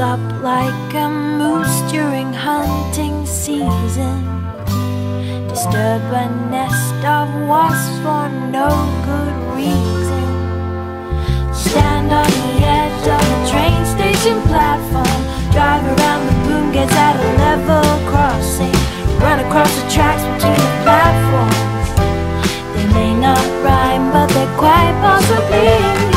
up like a moose during hunting season. Disturb a nest of wasps for no good reason. Stand on the edge of a train station platform. Drive around the boom gates at a level crossing. Run across the tracks between the platforms. They may not rhyme, but they're quite possibly.